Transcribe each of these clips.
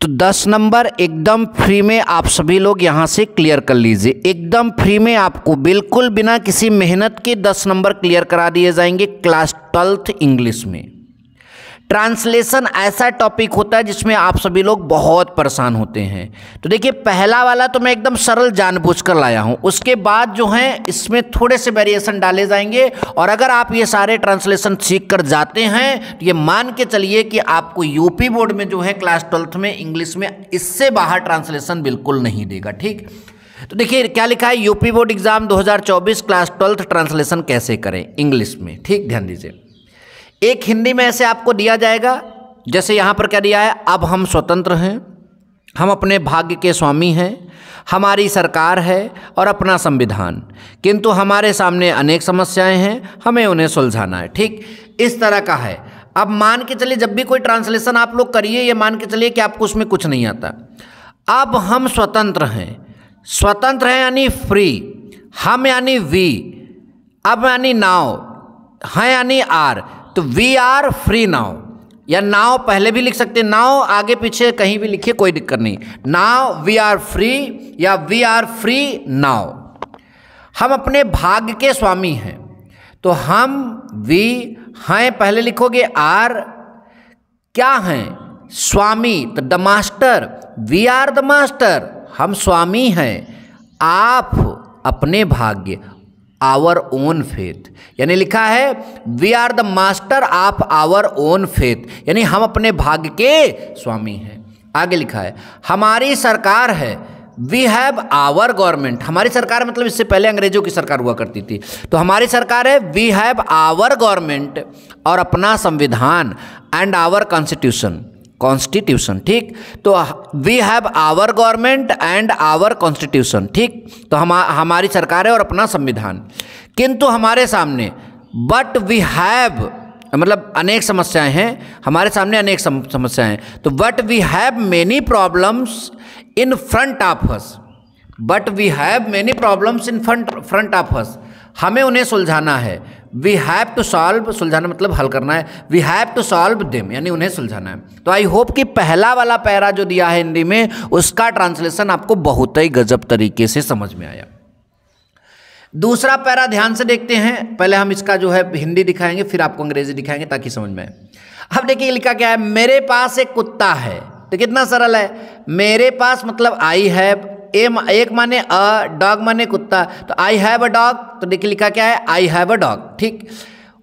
तो दस नंबर एकदम फ्री में आप सभी लोग यहाँ से क्लियर कर लीजिए। एकदम फ्री में आपको बिल्कुल बिना किसी मेहनत के दस नंबर क्लियर करा दिए जाएँगे क्लास ट्वेल्थ इंग्लिश में। ट्रांसलेशन ऐसा टॉपिक होता है जिसमें आप सभी लोग बहुत परेशान होते हैं। तो देखिए, पहला वाला तो मैं एकदम सरल जानबूझकर लाया हूँ। उसके बाद जो है, इसमें थोड़े से वेरिएशन डाले जाएँगे। और अगर आप ये सारे ट्रांसलेशन सीख कर जाते हैं तो ये मान के चलिए कि आपको यूपी बोर्ड में जो है क्लास ट्वेल्थ में इंग्लिश में इससे बाहर ट्रांसलेशन बिल्कुल नहीं देगा, ठीक? तो देखिए, क्या लिखा है? UP board exam 2024 class twelfth translation कैसे करें? इंग्लिश में, ठीक? ध्यान दीजिए। एक हिंदी में ऐसे आपको दिया जाएगा, जैसे यहाँ पर क्या दिया है, अब हम स्वतंत्र हैं, हम अपने भाग्य के स्वामी हैं, हमारी सरकार है और अपना संविधान। किंतु हमारे सामने अनेक समस्याएँ हैं, हमें उन्हें सुलझाना है। ठीक, इस तरह का है। अब मान के चलिए, जब भी कोई ट्रांसलेशन आप लोग करिए, ये मान के चलिए कि आपको उसमें कुछ नहीं आता। अब हम स्वतंत्र हैं। स्वतंत्र हैं यानी फ्री हम यानी वी अब यानी नाव हैं यानी आर तो वी आर फ्री नाव या नाव पहले भी लिख सकते हैं नाव आगे पीछे कहीं भी लिखिए, कोई दिक्कत नहीं। नाव वी आर फ्री या वी आर फ्री नाव हम अपने भाग्य के स्वामी हैं। तो हम वी हैं, पहले लिखोगे आर क्या हैं? स्वामी तो the master we are the master हम स्वामी हैं। आप अपने भाग्य आवर ओन फेथ यानी लिखा है we are the master of our own faith यानी हम अपने भाग्य के स्वामी हैं। आगे लिखा है, हमारी सरकार है। वी हैव आवर गवर्नमेंट हमारी सरकार मतलब इससे पहले अंग्रेज़ों की सरकार हुआ करती थी। तो हमारी सरकार है वी हैव आवर गवर्नमेंट और अपना संविधान एंड आवर कॉन्स्टिट्यूशन कॉन्स्टिट्यूशन ठीक? तो we have our government and our constitution ठीक? तो हम, हमारी सरकार है और अपना संविधान। किंतु हमारे सामने बट वी हैव मतलब अनेक समस्याएँ हैं, हमारे सामने अनेक समस्याएँ हैं। तो but we have many problems in front of us but we have many problems in front front of us हमें उन्हें सुलझाना है। वी हैव टू सॉल्व सुलझाना मतलब हल करना है। We have to solve them यानी उन्हें सुलझाना है। तो आई होप कि पहला वाला पैरा जो दिया है हिंदी में, उसका ट्रांसलेशन आपको बहुत ही गजब तरीके से समझ में आया। दूसरा पैरा ध्यान से देखते हैं। पहले हम इसका जो है हिंदी दिखाएँगे, फिर आपको अंग्रेज़ी दिखाएँगे ताकि समझ में आए। अब देखिए लिखा क्या है? मेरे पास एक कुत्ता है। तो कितना सरल है? मेरे पास मतलब आई हैव ए एक माने अ, डॉग माने कुत्ता। तो आई हैव अ डॉग तो देखिए लिखा क्या है? आई हैव अ डॉग ठीक?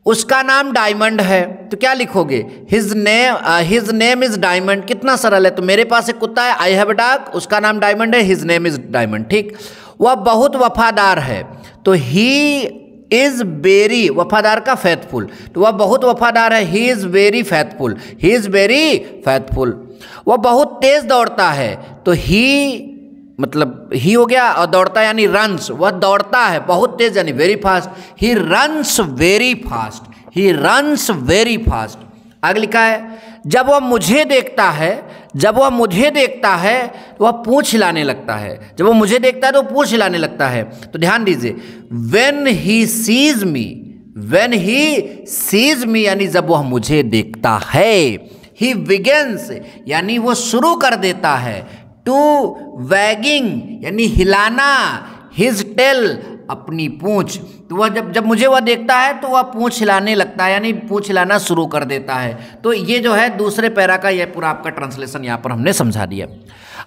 उसका नाम डायमंड है तो क्या लिखोगे? His name his name is Diamond, कितना सरल है? तो मेरे पास एक कुत्ता है आई हैव अ डॉग उसका नाम डायमंड है हिज नेम इज़ डायमंड, ठीक? वह बहुत वफादार है तो ही इज़ वेरी वफादार का फैथफुल तो वह बहुत वफादार है he is very faithful he is very faithful वह बहुत तेज़ दौड़ता है तो ही मतलब ही हो गया और दौड़ता यानी रन्स वह दौड़ता है बहुत तेज, यानी very fast he runs very fast he runs very fast आगे लिखा है, जब वह मुझे देखता है, जब वह मुझे देखता है तो वह पूछ हिलाने लगता है। जब वह मुझे देखता है तो पूछ हिलाने लगता है। तो ध्यान दीजिए when he sees me when he sees me यानी जब वह मुझे देखता है ही विगेंस यानी वो शुरू कर देता है टू वैगिंग, यानी हिलाना हिज टेल अपनी पूछ। तो वह जब जब मुझे वह देखता है तो वह पूछ हिलाने लगता है, यानी पूछ हिलाना शुरू कर देता है। तो ये जो है, दूसरे पैरा का यह पूरा आपका ट्रांसलेशन यहाँ पर हमने समझा दिया।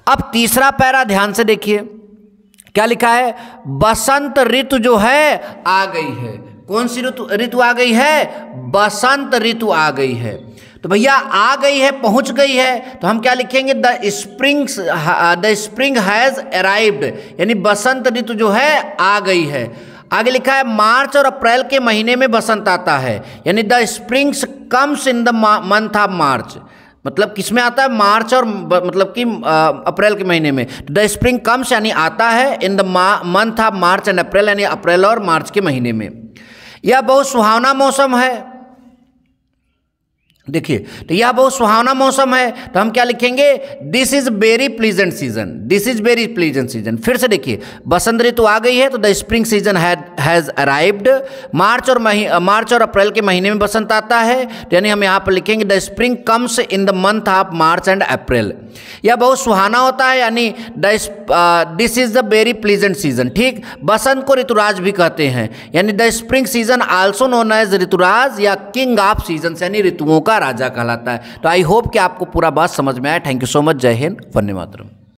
अब तीसरा पैरा ध्यान से देखिए। क्या लिखा है? बसंत ऋतु जो है, आ गई है। कौन सी ऋतु ऋतु आ गई है? बसंत ऋतु आ गई है। तो भैया आ गई है, पहुँच गई है। तो हम क्या लिखेंगे? The spring the spring has arrived यानी बसंत ऋतु जो है, आ गई है। आगे लिखा है, मार्च और अप्रैल के महीने में बसंत आता है। यानी the springs comes in the month of March मतलब किसमें आता है? मार्च और मतलब कि अप्रैल के महीने में। द स्प्रिंग कम्स यानी आता है in the month of March and April यानी अप्रैल और मार्च के महीने में। यह बहुत सुहावना मौसम है। देखिए तो यह बहुत सुहावना मौसम है तो हम क्या लिखेंगे? This is very pleasant season this is very pleasant season फिर से देखिए, बसंत ऋतु आ गई है तो the spring season has arrived March और मही मार्च और अप्रैल के महीने में बसंत आता है तो यानी हम यहाँ पर लिखेंगे the spring comes in the month of March and April यह बहुत सुहाना होता है, यानी this is the very pleasant season ठीक, बसंत को ऋतुराज भी कहते हैं, यानी the spring season also known as Rituraj या किंग ऑफ़ सीज़न यानी ऋतुओं का राजा कहलाता है। तो आई होप कि आपको पूरा बात समझ में आया। थैंक यू सो मच जय हिंद। वन्य मातरम।